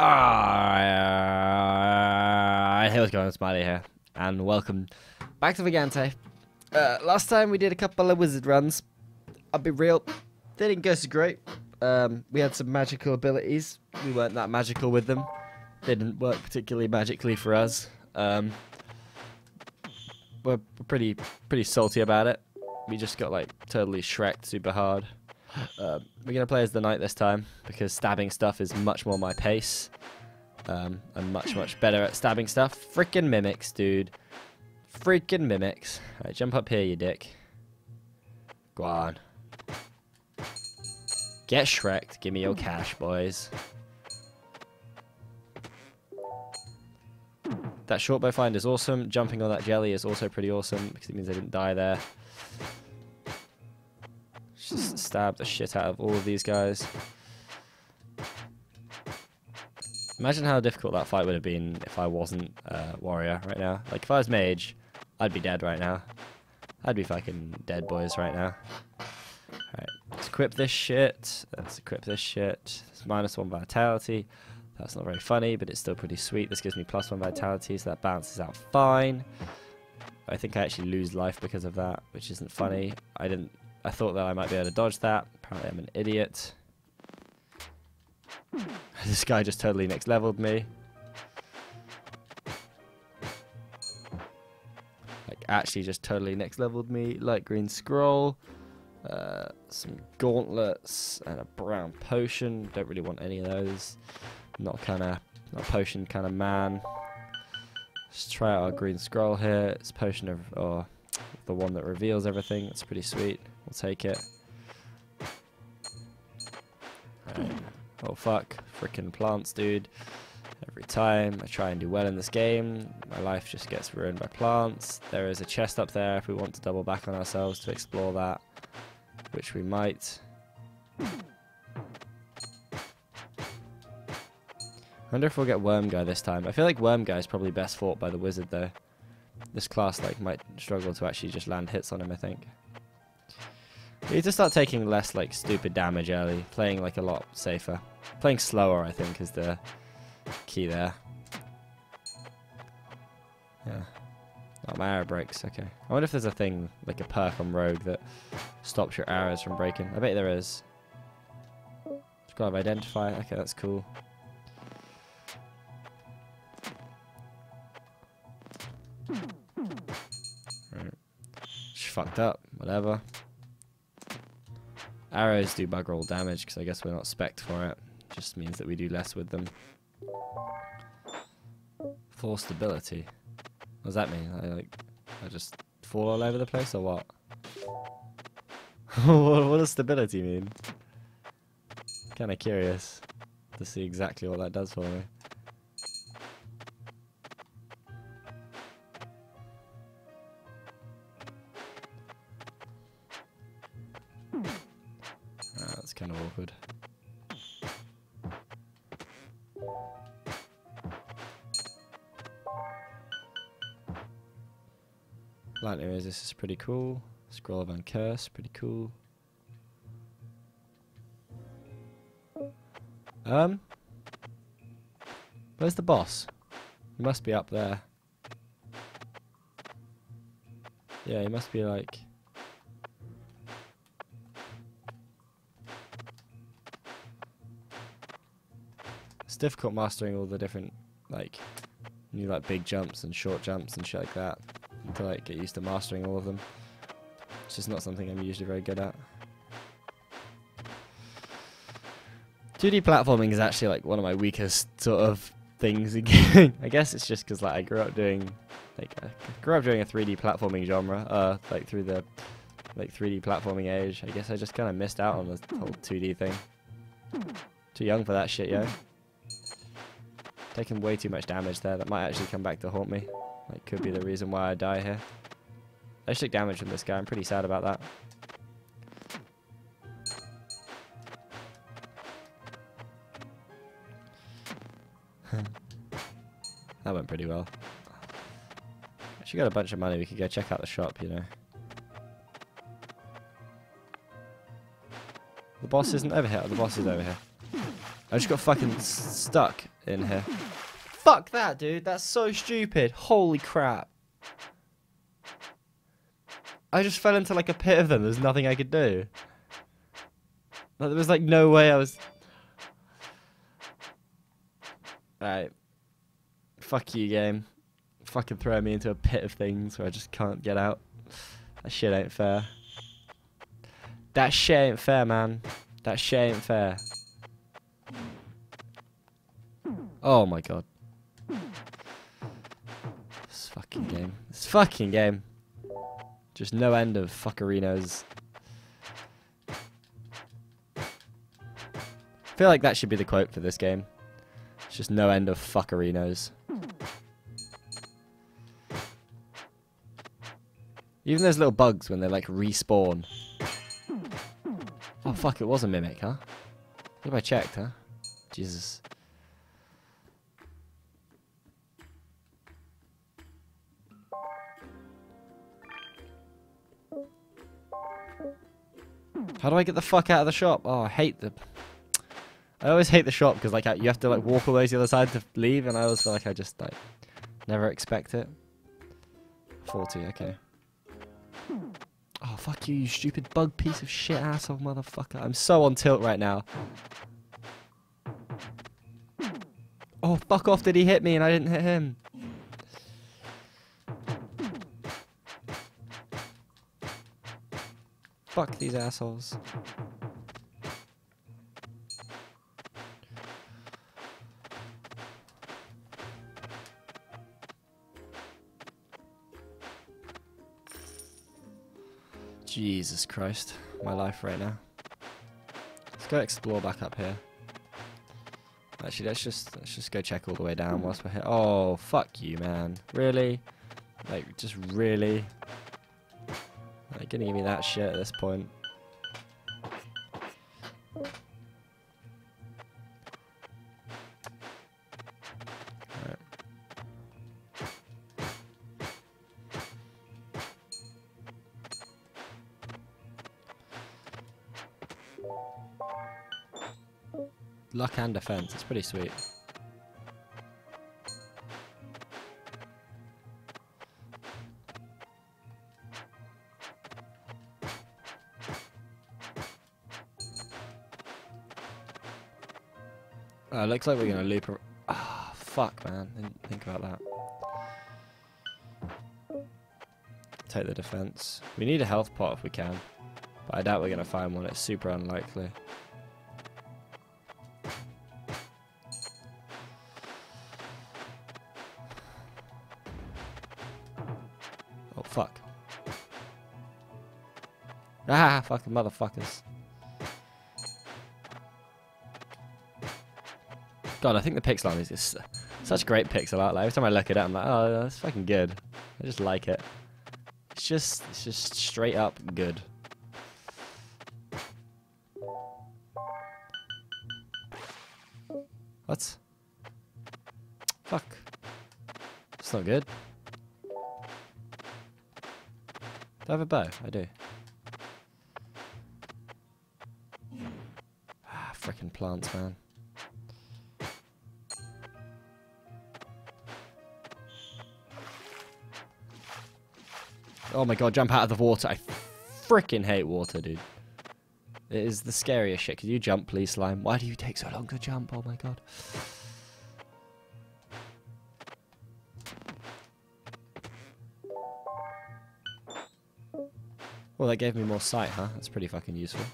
Ah, hey, what's going on? Marly here, and welcome back to Vagante. Uh, last time we did a couple of wizard runs. I'll be real, they didn't go so great. Um, we had some magical abilities. We weren't that magical with them. They didn't work particularly magically for us. Um, we're pretty pretty salty about it. We just got like totally shreked super hard. Uh, we're gonna play as the knight this time because stabbing stuff is much more my pace. Um, I'm much much better at stabbing stuff. Freaking mimics, dude. Freaking mimics. Alright, jump up here, you dick. Go on. Get shreked. Give me your cash, boys. That short bow find is awesome. Jumping on that jelly is also pretty awesome because it means I didn't die there. Just stab the shit out of all of these guys. Imagine how difficult that fight would have been if I wasn't uh, warrior right now. Like if I was mage, I'd be dead right now. I'd be fucking dead boys right now. Alright, let's equip this shit. Let's equip this shit. It's minus one vitality. That's not very funny, but it's still pretty sweet. This gives me plus one vitality, so that balances out fine. I think I actually lose life because of that, which isn't funny. I didn't I thought that I might be able to dodge that. Apparently I'm an idiot. this guy just totally next leveled me. Like actually just totally next leveled me. Light green scroll. Uh, some gauntlets and a brown potion. Don't really want any of those. Not kind of not potion kind of man. Let's try out our green scroll here. It's potion of or the one that reveals everything. It's pretty sweet. We'll take it. Right. Oh fuck. Freaking plants, dude. Every time I try and do well in this game, my life just gets ruined by plants. There is a chest up there if we want to double back on ourselves to explore that, which we might. I wonder if we'll get Worm Guy this time. I feel like Worm Guy is probably best fought by the wizard though. This class like might struggle to actually just land hits on him, I think. We need to start taking less like stupid damage early, playing like a lot safer. Playing slower, I think, is the key there. Yeah. Oh, my arrow breaks. Okay. I wonder if there's a thing, like a perk on Rogue that stops your arrows from breaking. I bet there is. Scroll of Identify. Okay, that's cool. Right. She fucked up. Whatever. Arrows do bugger all damage because I guess we're not spec for it. Just means that we do less with them. Full stability. What does that mean? I like, I just fall all over the place or what? what does stability mean? Kind of curious to see exactly what that does for me. Resist is pretty cool. Scroll of Uncurse, pretty cool. Um, where's the boss? He must be up there. Yeah, he must be like. It's difficult mastering all the different like new like big jumps and short jumps and shit like that to like get used to mastering all of them. It's just not something I'm usually very good at. 2D platforming is actually like one of my weakest sort of things in gaming. I guess it's just because like I grew up doing like I grew up doing a 3D platforming genre, uh, like through the like 3D platforming age. I guess I just kind of missed out on the whole 2D thing. Too young for that shit, yo. Taking way too much damage there. That might actually come back to haunt me. Like, could be the reason why I die here. I just took damage from this guy. I'm pretty sad about that. that went pretty well. Actually got a bunch of money. We could go check out the shop, you know. The boss hmm. isn't over here. The boss is over here. I just got fucking stuck in here. Fuck that, dude. That's so stupid. Holy crap. I just fell into like a pit of them. There's nothing I could do. Like, there was like no way I was. Alright. Fuck you, game. Fucking throw me into a pit of things where I just can't get out. That shit ain't fair. That shit ain't fair, man. That shit ain't fair. Oh my god. Fucking game. This fucking game. Just no end of fuckerinos. I feel like that should be the quote for this game. It's just no end of fuckerinos. Even those little bugs when they like respawn. Oh fuck, it was a mimic, huh? What I checked, huh? Jesus. How do I get the fuck out of the shop? Oh, I hate the... I always hate the shop because like you have to like walk all the way to the other side to leave, and I always feel like I just like never expect it. Forty, okay. Oh fuck you, you stupid bug piece of shit asshole motherfucker! I'm so on tilt right now. Oh fuck off! Did he hit me and I didn't hit him? Fuck these assholes. Jesus Christ, my life right now. Let's go explore back up here. Actually, let's just let's just go check all the way down whilst we're here. Oh, fuck you, man. Really? Like, just really? Like, gonna give me that shit at this point. Luck and defense, it's pretty sweet. Uh, looks like we're gonna loop. Ah, fuck, man. Didn't think about that. Take the defense. We need a health pot if we can, but I doubt we're gonna find one. It's super unlikely. Oh fuck. Ah, fucking motherfuckers. God, I think the pixel art is just such great pixel art. Like every time I look at it, I'm like, oh, that's fucking good. I just like it. It's just, it's just straight up good. What? Fuck. It's not good. Do I have a bow? I do. Ah, freaking plants, man. Oh my god, jump out of the water. I freaking hate water, dude. It is the scariest shit. Can you jump, please, slime? Why do you take so long to jump? Oh my god. Well, that gave me more sight, huh? That's pretty fucking useful.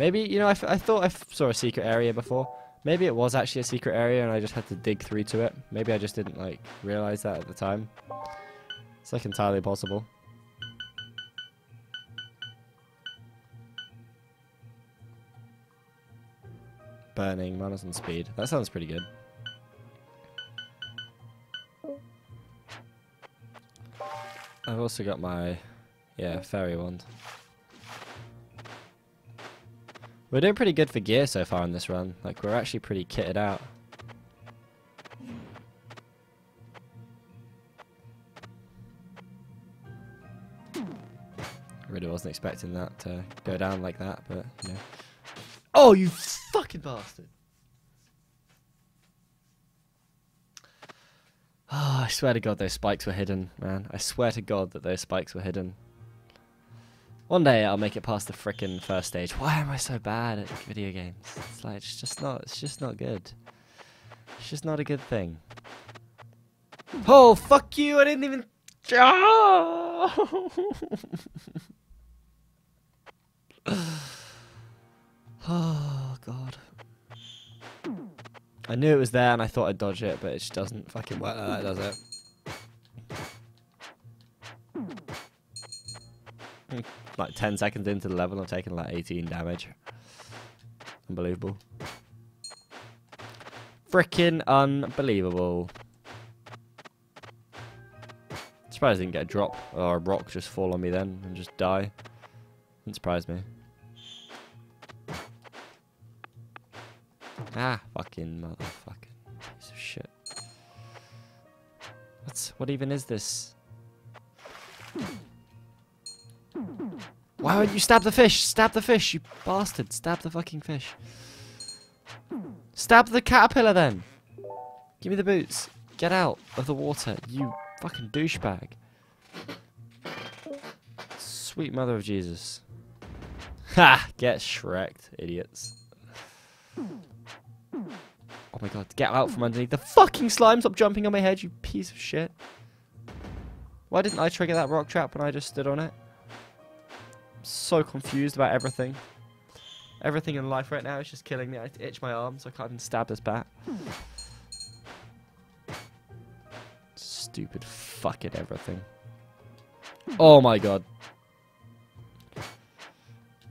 Maybe, you know, I, I thought I saw a secret area before. Maybe it was actually a secret area and I just had to dig through to it. Maybe I just didn't, like, realize that at the time. It's, like, entirely possible. Burning, minus on speed. That sounds pretty good. I've also got my, yeah, fairy wand. We're doing pretty good for gear so far in this run. Like, we're actually pretty kitted out. I Really wasn't expecting that to go down like that, but, you know. Oh, you fucking bastard! Oh, I swear to God those spikes were hidden, man. I swear to God that those spikes were hidden. One day I'll make it past the frickin' first stage. Why am I so bad at video games? It's like it's just not it's just not good. It's just not a good thing. Oh fuck you, I didn't even Oh god. I knew it was there and I thought I'd dodge it, but it just doesn't fucking work like that, does it? like 10 seconds into the level, I've taken like 18 damage. Unbelievable. Freaking unbelievable. Surprised I didn't get a drop or a rock just fall on me then and just die. Didn't surprise me. Ah, fucking motherfucking piece of shit. What's what even is this? Why would you stab the fish? Stab the fish, you bastard. Stab the fucking fish. Stab the caterpillar then. Give me the boots. Get out of the water, you fucking douchebag. Sweet mother of Jesus. Ha! Get Shreked, idiots. Oh my god, get out from underneath the fucking slime! Stop jumping on my head, you piece of shit. Why didn't I trigger that rock trap when I just stood on it? So confused about everything. Everything in life right now is just killing me. I itch my arm so I can't even stab this bat. Stupid fucking everything. Oh my god.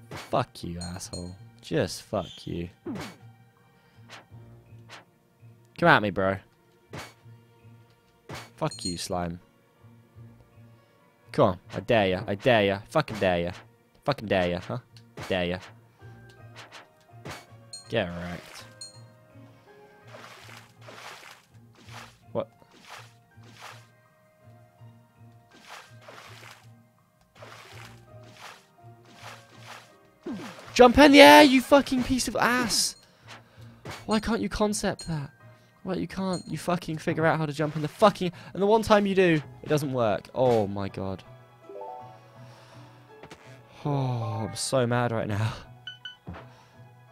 Fuck you, asshole. Just fuck you. Come at me, bro. Fuck you, slime. Come on, I dare ya. I dare ya. Fucking dare ya. Fucking dare ya, huh? Dare ya. Get wrecked. What? Jump in the air, you fucking piece of ass! Why can't you concept that? Well, you can't. You fucking figure out how to jump in the fucking... And the one time you do, it doesn't work. Oh, my God. Oh, I'm so mad right now.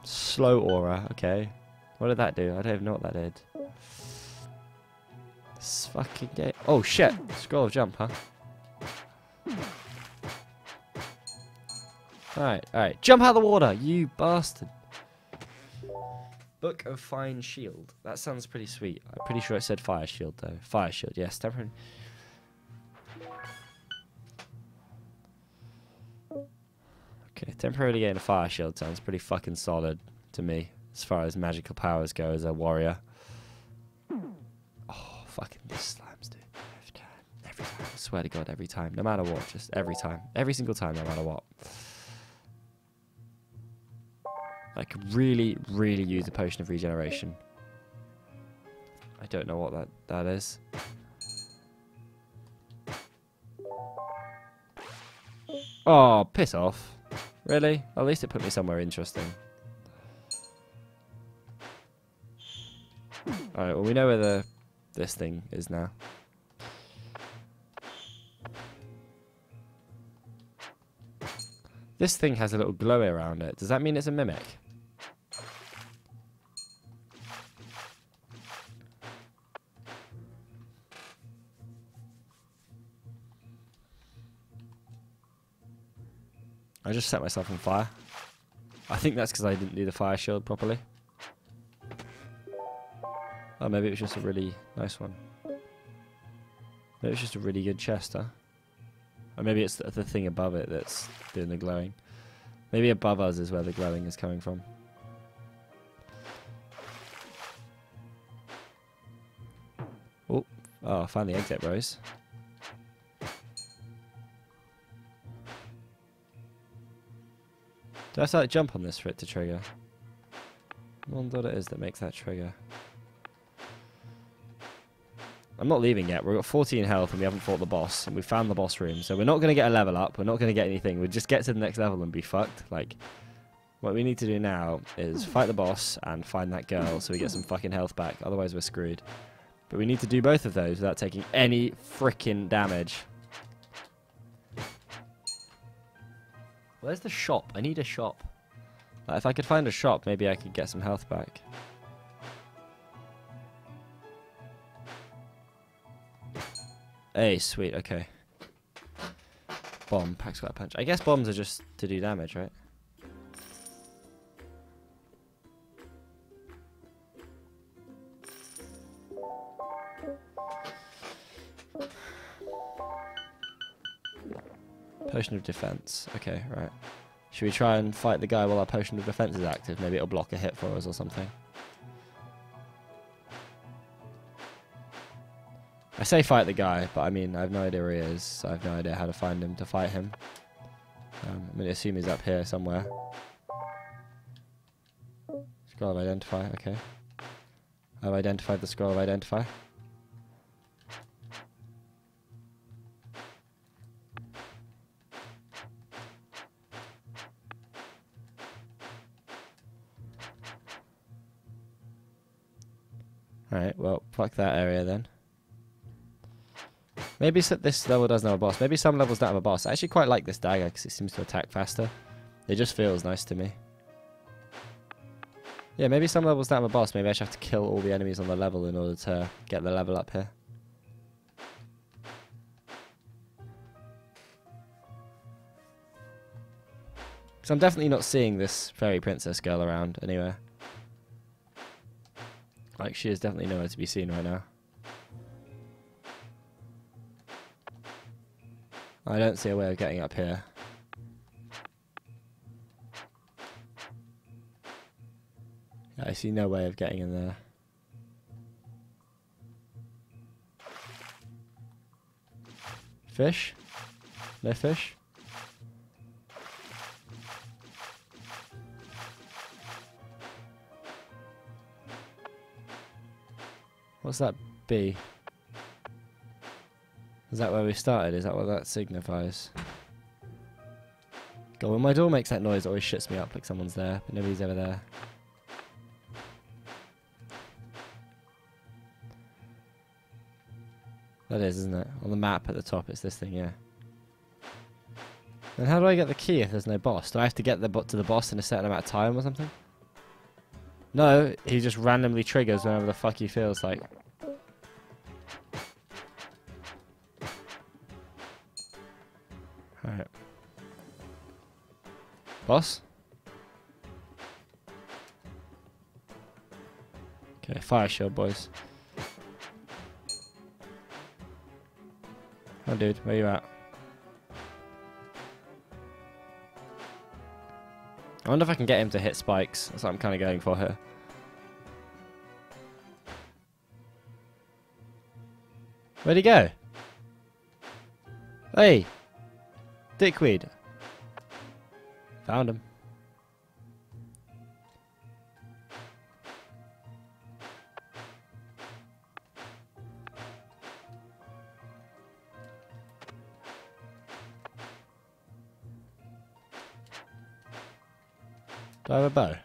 Slow aura, okay. What did that do? I don't even know what that did. This fucking game. Oh, shit. Scroll of jump, huh? Alright, alright. Jump out of the water, you bastard. Book of Fine Shield. That sounds pretty sweet. I'm pretty sure it said Fire Shield, though. Fire Shield, yes. Temporary. Temporarily getting a Fire Shield sounds pretty fucking solid to me, as far as magical powers go as a warrior. Oh, fucking these slimes, dude. Every time. Every time. I swear to God, every time. No matter what. Just every time. Every single time, no matter what. I could really, really use a potion of regeneration. I don't know what that, that is. Oh, piss off. Really? At least it put me somewhere interesting. Alright, well we know where the this thing is now. This thing has a little glowy around it. Does that mean it's a mimic? I just set myself on fire. I think that's because I didn't do the fire shield properly. Oh, maybe it was just a really nice one. Maybe it's just a really good chest, huh? Or maybe it's the, the thing above it that's doing the glowing. Maybe above us is where the glowing is coming from. Oh, oh, I found the exit, Rose. Do I have to like jump on this for it to trigger? I wonder what it is that makes that trigger. I'm not leaving yet. We've got 14 health and we haven't fought the boss. And we found the boss room. So we're not going to get a level up. We're not going to get anything. We'll just get to the next level and be fucked. Like, what we need to do now is fight the boss and find that girl so we get some fucking health back. Otherwise we're screwed. But we need to do both of those without taking any freaking damage. Where's the shop? I need a shop. Like, if I could find a shop, maybe I could get some health back. Hey, sweet, okay. Bomb, pack squat punch. I guess bombs are just to do damage, right? Potion of defense. Okay, right. Should we try and fight the guy while our potion of defense is active? Maybe it'll block a hit for us or something. I say fight the guy, but I mean, I have no idea where he is, so I have no idea how to find him to fight him. Um, I'm going to assume he's up here somewhere. Scroll of Identify, okay. I've identified the scroll of Identify. Alright, well, fuck that area then. Maybe this level doesn't have a boss. Maybe some levels don't have a boss. I actually quite like this dagger because it seems to attack faster. It just feels nice to me. Yeah, maybe some levels don't have a boss. Maybe I should have to kill all the enemies on the level in order to get the level up here. So I'm definitely not seeing this fairy princess girl around anywhere. Like, she is definitely nowhere to be seen right now. I don't see a way of getting up here. I see no way of getting in there. Fish? No fish? What's that B? Is that where we started? Is that what that signifies? God, when my door makes that noise, it always shits me up like someone's there, but nobody's ever there. That is, isn't it? On the map at the top, it's this thing, yeah. Then how do I get the key if there's no boss? Do I have to get the to the boss in a certain amount of time or something? No, he just randomly triggers whenever the fuck he feels like. Alright. Boss? Okay, fire shield, boys. Oh, dude, where you at? I wonder if I can get him to hit spikes. That's what I'm kind of going for here. Where'd he go? Hey! Dickweed. Found him. I have a bow?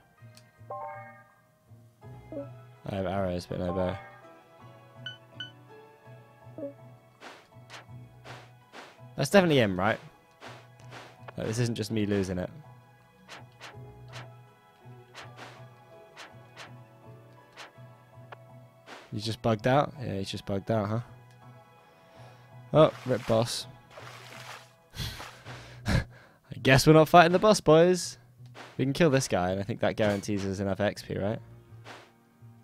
I have arrows, but no bow. That's definitely him, right? Like, this isn't just me losing it. He's just bugged out? Yeah, he's just bugged out, huh? Oh, rip boss. I guess we're not fighting the boss, boys. We can kill this guy, and I think that guarantees us enough XP, right?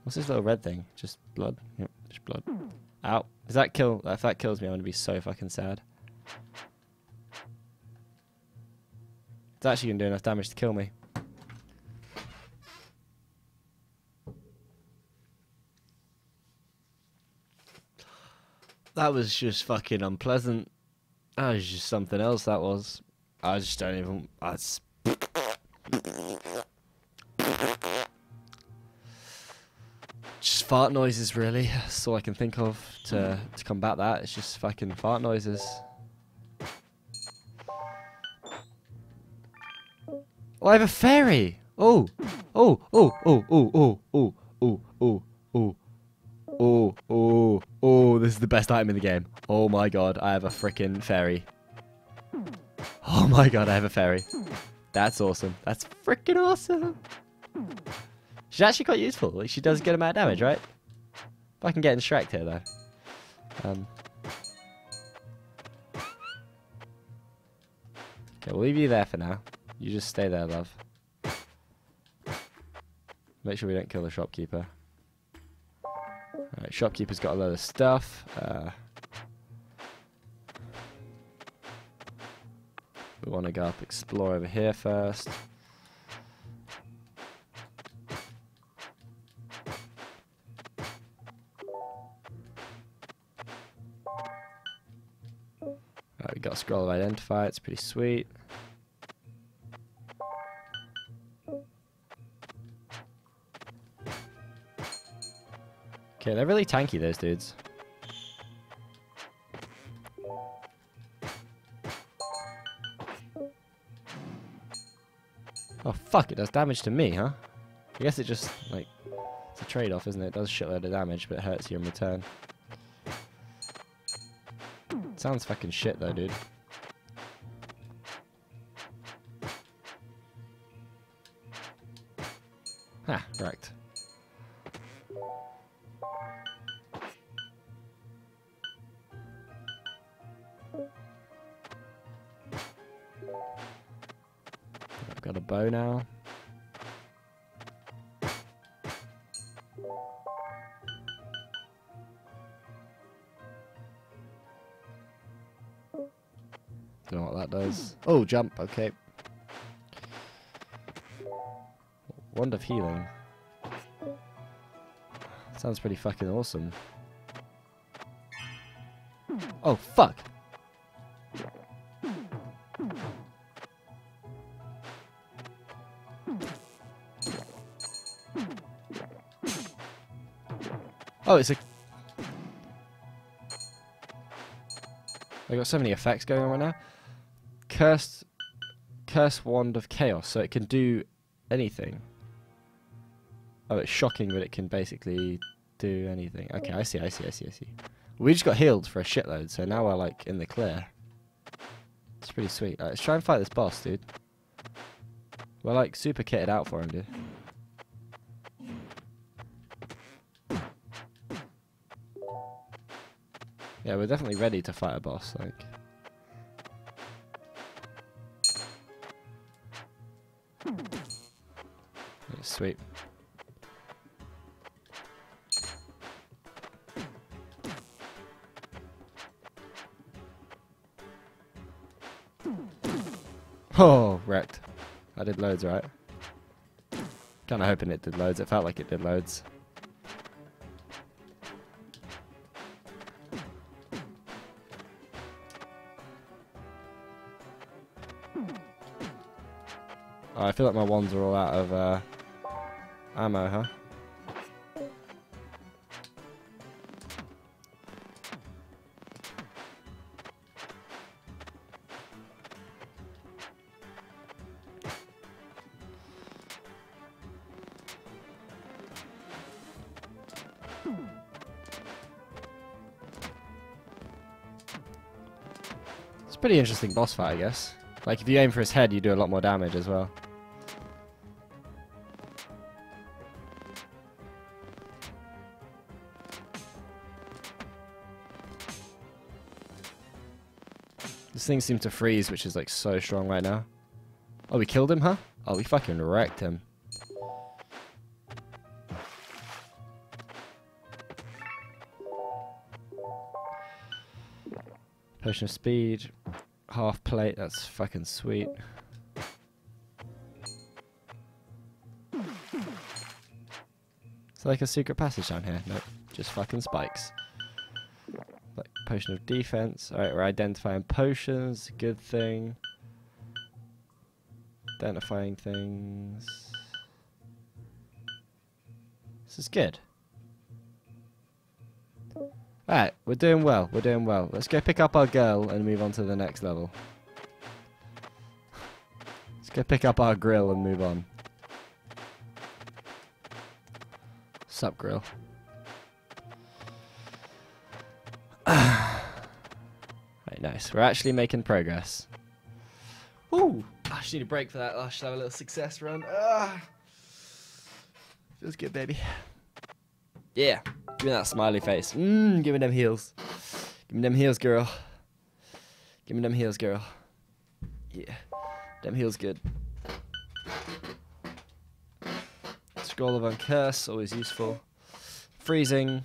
What's this little red thing? Just blood? Yep, just blood. Ow. Does that kill? If that kills me, I'm going to be so fucking sad. It's actually going to do enough damage to kill me. That was just fucking unpleasant. That was just something else, that was. I just don't even... I fart noises, really. That's all I can think of to, to combat that. It's just fucking fart noises. Oh, I have a fairy! Oh! Oh! Oh! Oh! Oh! Oh! Oh! Oh! Oh! Oh! Oh! Oh! Oh! This is the best item in the game. Oh my god, I have a freaking fairy. Oh my god, I have a fairy. That's awesome. That's freaking awesome! She's actually quite useful. Like, she does get a amount of damage, right? If I can get in here, though. Um, okay, we'll leave you there for now. You just stay there, love. Make sure we don't kill the shopkeeper. Alright, shopkeeper's got a load of stuff. Uh, we want to go up, explore over here first. Got a scroll of identify, it's pretty sweet. Okay, they're really tanky, those dudes. Oh fuck, it does damage to me, huh? I guess it just, like, it's a trade-off, isn't it? It does shitload of damage, but it hurts you in return. Sounds fucking shit though, dude. Ah, wrecked. I've got a bow now. Don't know what that does. Oh, jump, okay. Wand of healing. Sounds pretty fucking awesome. Oh, fuck! Oh, it's a... I got so many effects going on right now. Cursed... Curse Wand of Chaos, so it can do anything. Oh, it's shocking, that it can basically do anything. Okay, I see, I see, I see, I see. We just got healed for a shitload, so now we're, like, in the clear. It's pretty sweet. Right, let's try and fight this boss, dude. We're, like, super kitted out for him, dude. Yeah, we're definitely ready to fight a boss, like. Sweet. Oh, wrecked. I did loads, right? Kinda hoping it did loads. It felt like it did loads. Oh, I feel like my wands are all out of uh, ammo, huh? It's a pretty interesting boss fight, I guess. Like, if you aim for his head, you do a lot more damage as well. Thing seems to freeze, which is like so strong right now. Oh, we killed him, huh? Oh, we fucking wrecked him. Potion of speed, half plate, that's fucking sweet. It's like a secret passage down here. Nope, just fucking spikes. Potion of defense. Alright, we're identifying potions, good thing. Identifying things. This is good. Alright, we're doing well. We're doing well. Let's go pick up our girl and move on to the next level. Let's go pick up our grill and move on. Sup, grill? Nice. We're actually making progress. Ooh! I should need a break for that. I should have a little success run. Ah. Feels good, baby. Yeah. Give me that smiley face. Mmm, give me them heels. Give me them heels, girl. Give me them heels, girl. Yeah. Them heels good. Scroll of Uncurse, always useful. Freezing,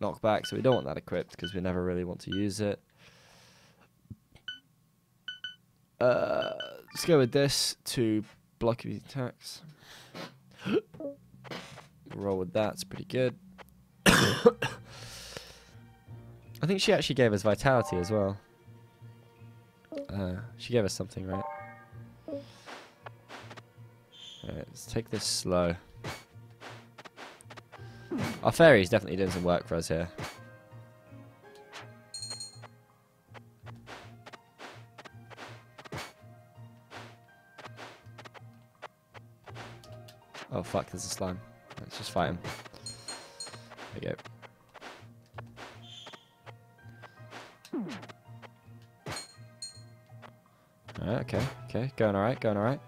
knockback, so we don't want that equipped because we never really want to use it. Let's go with this to block the attacks. Roll with that, it's pretty good. I think she actually gave us vitality as well. Uh, she gave us something, right? Let's take this slow. Our fairy's definitely doing some work for us here. Fuck, there's a slime. Let's just fight him. There we go. Okay, okay, going alright, going alright.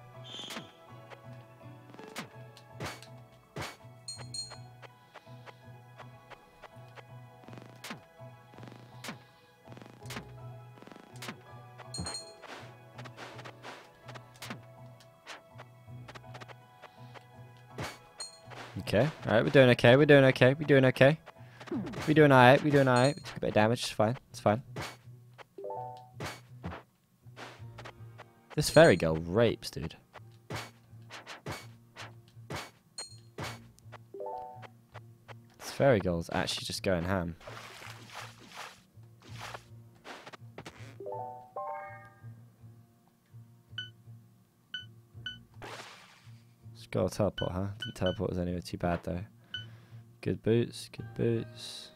Alright, we're doing okay. We're doing okay. We're doing okay. We're doing alright. We're doing alright. We took a bit of damage. It's fine. It's fine. This fairy girl rapes, dude. This fairy girl's actually just going ham. Got a teleport, huh? Didn't teleport was anyway too bad though. Good boots, good boots.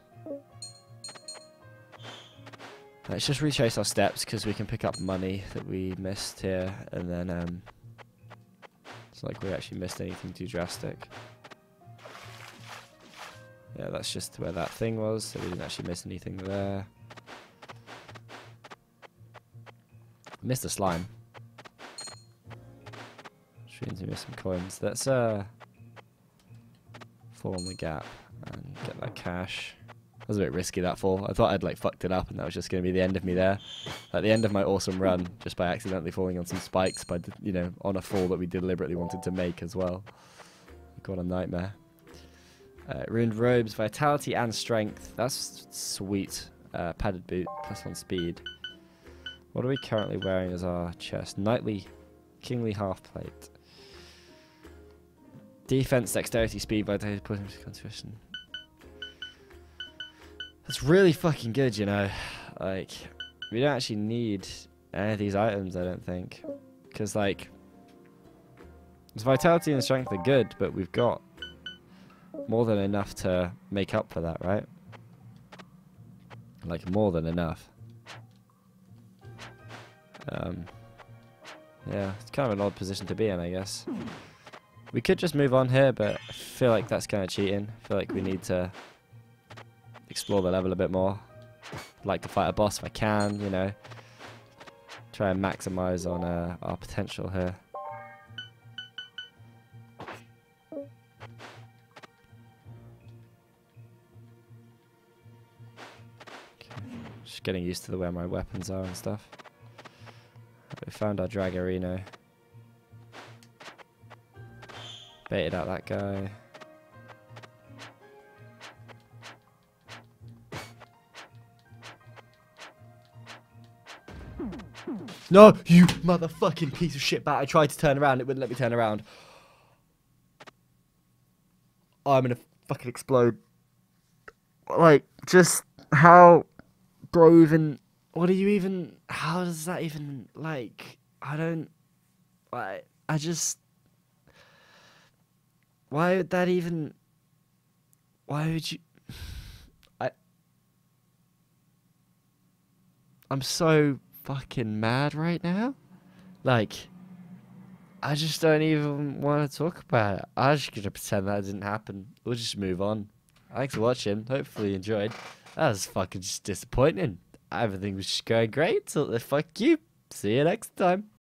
Let's just retrace our steps because we can pick up money that we missed here and then um, it's like we actually missed anything too drastic. Yeah, that's just where that thing was, so we didn't actually miss anything there. Missed a slime. Means we some coins. Let's uh fall on the gap and get that cash. That was a bit risky that fall. I thought I'd like fucked it up and that was just going to be the end of me there. At the end of my awesome run, just by accidentally falling on some spikes, by you know, on a fall that we deliberately wanted to make as well. What a nightmare. Uh, ruined robes, vitality and strength. That's sweet. Uh, padded boot, plus one speed. What are we currently wearing as our chest? Knightly, kingly half plate. Defense, dexterity, speed, vitality, concentration. That's really fucking good, you know. Like, we don't actually need any of these items, I don't think. Because, like, vitality and strength are good, but we've got more than enough to make up for that, right? Like, more than enough. Um, yeah, it's kind of an odd position to be in, I guess. We could just move on here, but I feel like that's kind of cheating. I feel like we need to explore the level a bit more. I'd like to fight a boss if I can, you know. Try and maximize on uh, our potential here. Just getting used to the way my weapons are and stuff. We found our Dragarino. Baited out that guy. No, you motherfucking piece of shit bat. I tried to turn around, it wouldn't let me turn around. I'm gonna fucking explode. Like, just how, bro, even, what are you even, how does that even, like, I don't, like, I just, why would that even? Why would you? I. I'm so fucking mad right now. Like, I just don't even want to talk about it. I'm just gonna pretend that didn't happen. We'll just move on. Thanks for watching. Hopefully you enjoyed. That was fucking just disappointing. Everything was just going great. So fuck you. See you next time.